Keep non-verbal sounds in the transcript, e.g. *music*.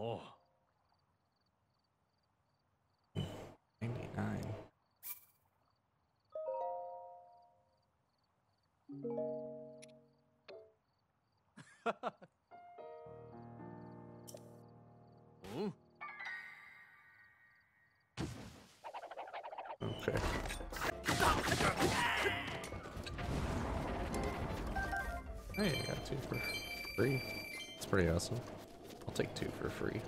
Oh. 99. Hmm? *laughs* Okay. Hey, I got two for free. It's pretty awesome. Take two for free.